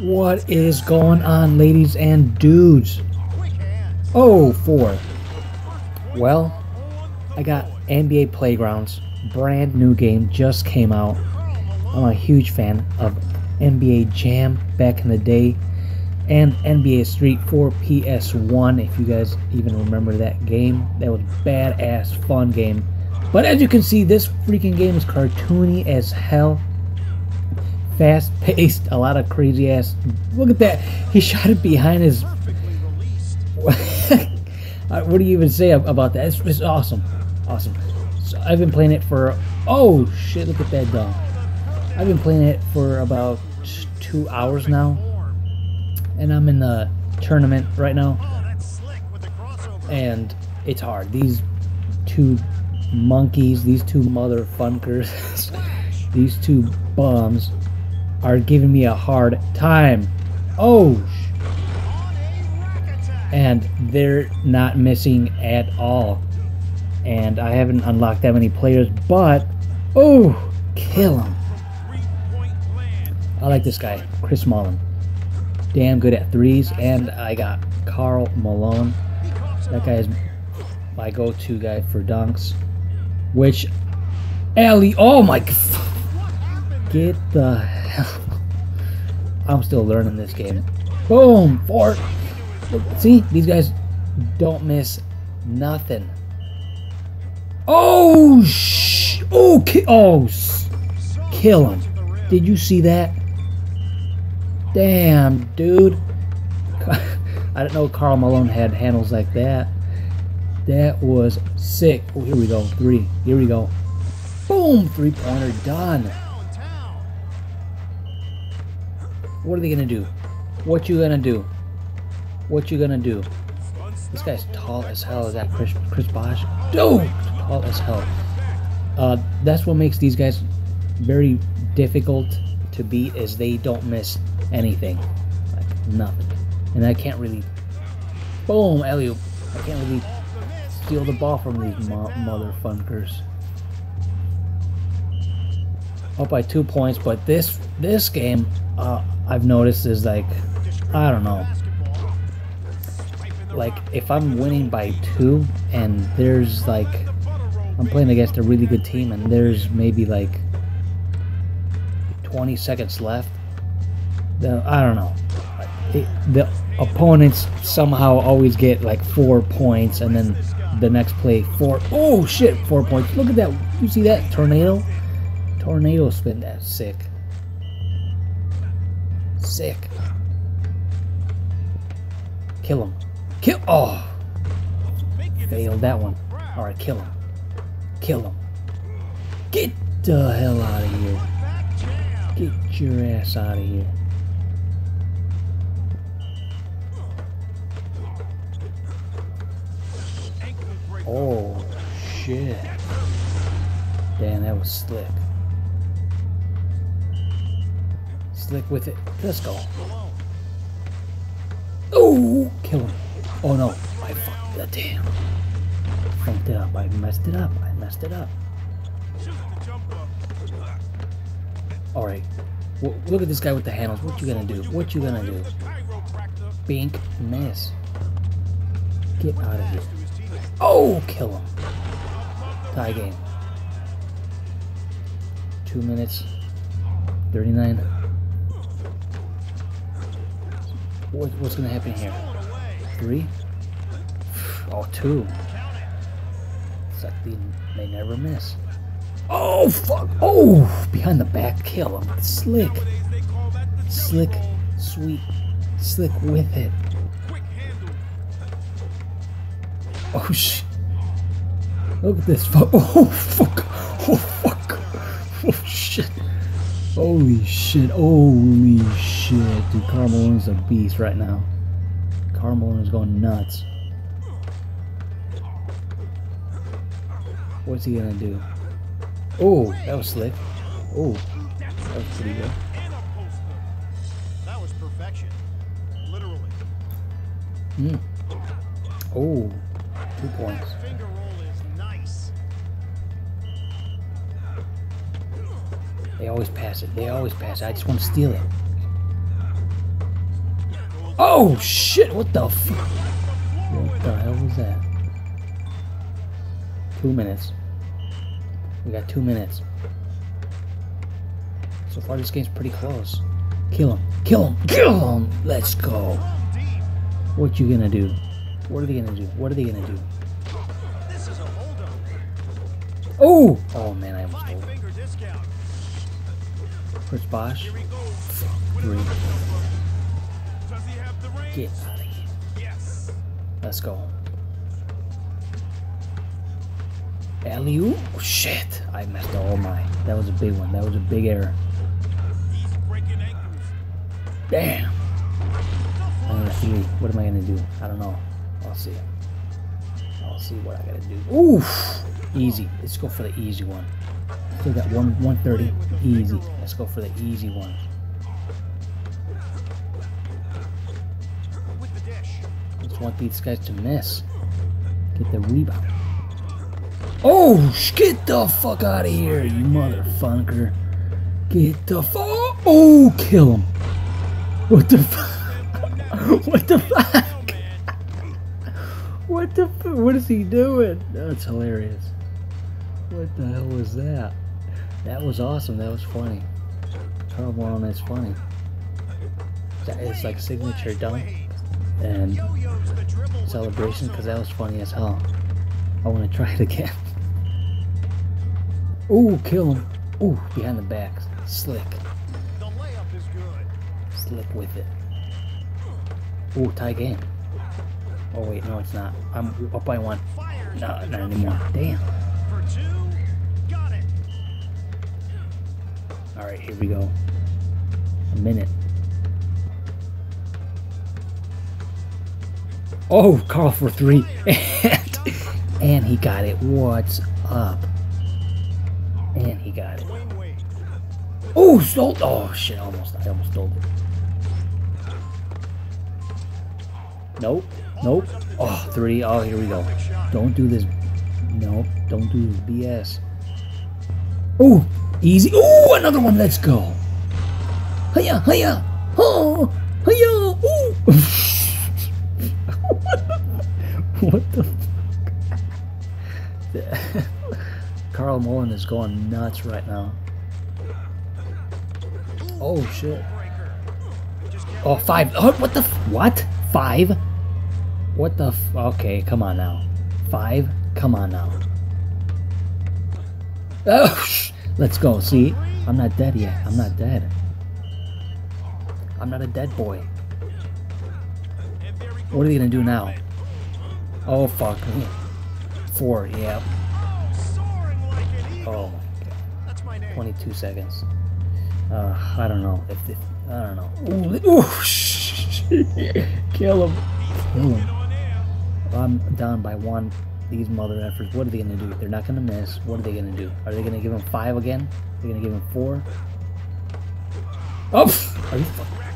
What is going on, ladies and dudes? Oh, four. Well, I got NBA Playgrounds, brand new game, just came out. I'm a huge fan of NBA Jam back in the day and NBA Street 4 PS1 if you guys even remember that game. That was badass fun game. But as you can see, this freaking game is cartoony as hell. Fast paced, a lot of crazy ass. Look at that. He shot it behind his. Uh, what do you even say about that? It's, it's awesome. Awesome. So I've been playing it for. Oh, shit, look at that dog. I've been playing it for about two hours now. And I'm in the tournament right now. And it's hard. These two monkeys, these two mother funkers, these two bums are giving me a hard time. Oh, and they're not missing at all. And I haven't unlocked that many players, but oh, kill him. I like this guy, Chris Mullin. Damn good at threes, and I got Karl Malone. That guy is my go-to guy for dunks. Which, Ellie, oh my, get the hell. I'm still learning this game. Boom, four. See, these guys don't miss nothing. Oh, sh oh, ki oh, kill him. Did you see that? Damn, dude. I didn't know Karl Malone had handles like that. That was sick. Oh, here we go. Three. Here we go. Boom! Three pointer done. What are they gonna do? What you gonna do? What you gonna do? This guy's tall as hell. Is that Chris Chris Bosh? Dude, tall as hell. Uh, that's what makes these guys very difficult to beat. Is they don't miss anything, like nothing. And I can't really. Boom, alley I can't really steal the ball from these mo motherfuckers. Up by two points, but this this game, uh, I've noticed is like, I don't know. Like if I'm winning by two and there's like, I'm playing against a really good team and there's maybe like 20 seconds left. Then I don't know. It, the opponents somehow always get like four points and then the next play four oh shit four points look at that you see that tornado tornado spin that sick sick. Kill him. Kill oh. Failed that one. All right kill him. Kill him. Get the hell out of here. Get your ass out of here. Oh, shit. Damn, that was slick. Slick with it. Let's go. Oh, kill him. Oh no, I fucked that. Damn. Fucked it up. I messed it up. I messed it up. Alright. look at this guy with the handles. What you gonna do? What you gonna do? Bink, mess. Get out of here. Oh, kill him. Tie game. Two minutes. 39. What, what's to happen here? Three? Oh, two. They, they never miss. Oh, fuck. Oh, behind the back. Kill him. Slick. Slick. Sweet. Slick with it. Oh shit. Look at this. Oh fuck. Oh. Holy shit. Holy shit. Dude, is a beast right now. Carmel is going nuts. What's he gonna do? Oh, that was slick. Oh, that was pretty good. That was perfection. Literally. Hmm. Oh. Two points. They always pass it. They always pass it. I just want to steal it. Oh shit! What the fuck? What the hell was that? Two minutes. We got two minutes. So far, this game's pretty close. Kill him! Kill him! Kill him! Let's go! What you gonna do? What are they gonna do? What are they gonna do? Oh! Oh man, I almost stole Chris Bosh. Three. Get out of here. Let's go. -oop. Oh, shit. I messed all my. That was a big one. That was a big error. Damn. three. What am I gonna do? I don't know. I'll see. I'll see what I gotta do. Oof. Easy. Let's go for the easy one. Still got one 130. Easy. Let's go for the easy one. Just want these guys to miss. Get the rebound. Oh, get the fuck out of here, you motherfucker. Get the fuck. Oh, kill him. What the fuck? what the fuck? what the fuck? What is he doing? That's hilarious. What the hell was that? That was awesome. That was funny. Karl Malone is funny. That is like signature dunk and celebration because that was funny as hell. I want to try it again. Ooh, kill him. Ooh, behind the back. Slick. Slick with it. Ooh, tie game. Oh wait, no it's not. I'm up by one. No, not anymore. Damn. Alright, here we go. A minute. Oh, call for three. And, and he got it. What's up? And he got it. Oh, stole. Oh, shit. Almost. I almost stole it. Nope. Nope. Oh, three. Oh, here we go. Don't do this. Nope. Don't do this BS. Oh, easy. Oh, another one. Let's go. Hiya, hiya. Oh, hiya. Oh. what the fuck? Karl Malone is going nuts right now. Oh shit. Oh, five. Oh, what the? what? Five? What the? okay, come on now. Five? Come on now. Oh, let's go. See, I'm not dead yet. I'm not dead. I'm not a dead boy. What are they gonna do now? Oh fuck. Four. Yeah. Oh, 22 seconds. Uh, I don't know. If, if I don't know. Ooh, ooh, kill him. Kill him. I'm down by one. These mother effers. What are they gonna do? They're not gonna miss. What are they gonna do? Are they gonna give him five again? They're they gonna give him four? Oh! Are you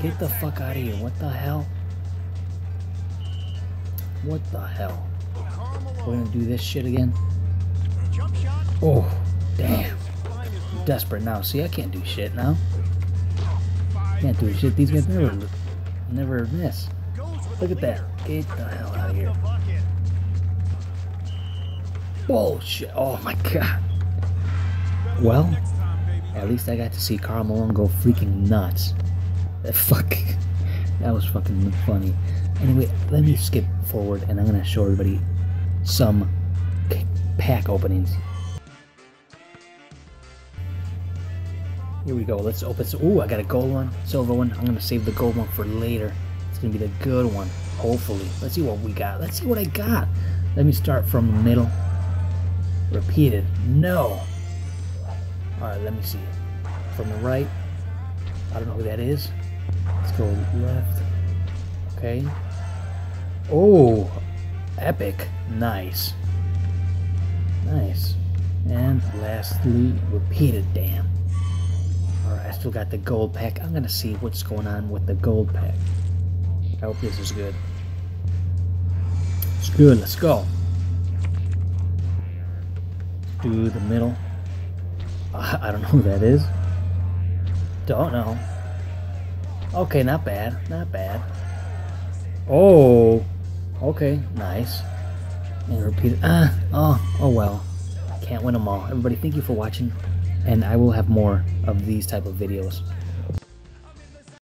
Get the fuck out of here. What the hell? What the hell? We're gonna do this shit again? Oh. Damn. I'm desperate now. See, I can't do shit now. Can't do shit. These guys never, never miss. Look at that. Get the hell out Bullshit. Oh my god. Well, at least I got to see Karl Malone go freaking nuts. That fuck. That was fucking funny. Anyway, let me skip forward and I'm gonna show everybody some pack openings. Here we go. Let's open. So, ooh, I got a gold one, silver one. I'm gonna save the gold one for later. It's gonna be the good one, hopefully. Let's see what we got. Let's see what I got. Let me start from the middle. Repeated. No. All right. Let me see. From the right. I don't know who that is. Let's go left. Okay. Oh, epic. Nice. Nice. And lastly, repeated. Damn. Alright, I still got the gold pack. I'm gonna see what's going on with the gold pack. I hope this is good. It's good, let's go. Do the middle. Uh, I don't know who that is. Don't know. Okay, not bad, not bad. Oh, okay, nice. And repeat it. Ah, oh, oh well. I can't win them all. Everybody, thank you for watching, and I will have more of these type of videos.